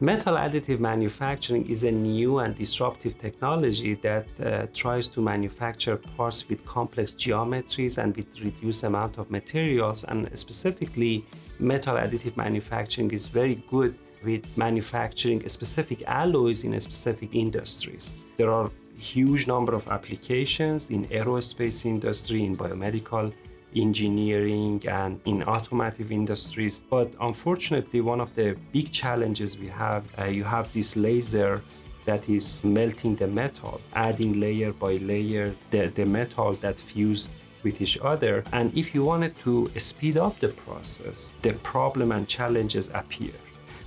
Metal additive manufacturing is a new and disruptive technology that uh, tries to manufacture parts with complex geometries and with reduced amount of materials. And specifically, metal additive manufacturing is very good with manufacturing specific alloys in specific industries. There are huge number of applications in aerospace industry, in biomedical engineering and in automotive industries. But unfortunately, one of the big challenges we have, uh, you have this laser that is melting the metal, adding layer by layer the, the metal that fused with each other. And if you wanted to speed up the process, the problem and challenges appear.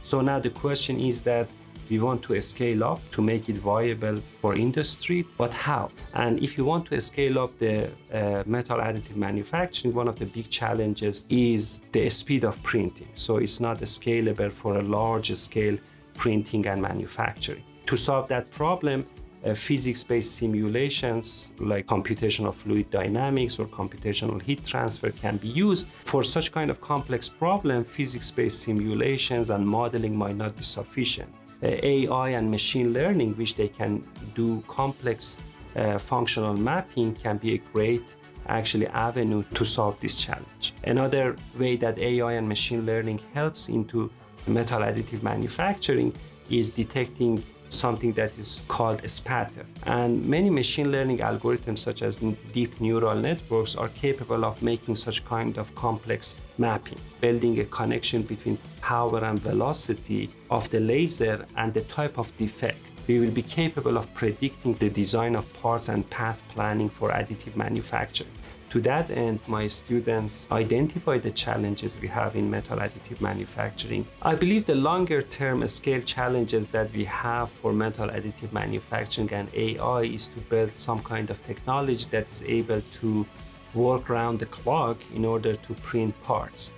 So now the question is that we want to scale up to make it viable for industry, but how? And if you want to scale up the uh, metal additive manufacturing, one of the big challenges is the speed of printing. So it's not scalable for a large scale printing and manufacturing. To solve that problem, uh, physics-based simulations like computational fluid dynamics or computational heat transfer can be used. For such kind of complex problem, physics-based simulations and modeling might not be sufficient. Uh, AI and machine learning, which they can do complex uh, functional mapping, can be a great actually avenue to solve this challenge. Another way that AI and machine learning helps into metal additive manufacturing is detecting something that is called a spatter. And many machine learning algorithms, such as deep neural networks, are capable of making such kind of complex mapping, building a connection between power and velocity of the laser and the type of defect. We will be capable of predicting the design of parts and path planning for additive manufacturing. To that end, my students identify the challenges we have in metal additive manufacturing. I believe the longer term scale challenges that we have for metal additive manufacturing and AI is to build some kind of technology that is able to work around the clock in order to print parts.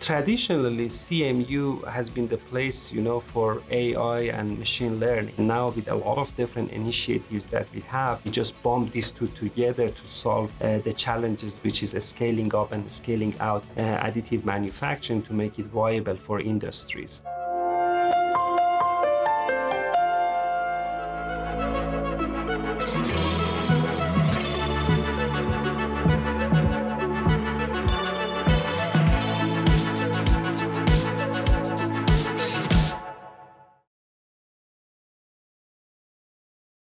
Traditionally CMU has been the place you know for AI and machine learning. Now with a lot of different initiatives that we have we just bump these two together to solve uh, the challenges which is scaling up and scaling out uh, additive manufacturing to make it viable for industries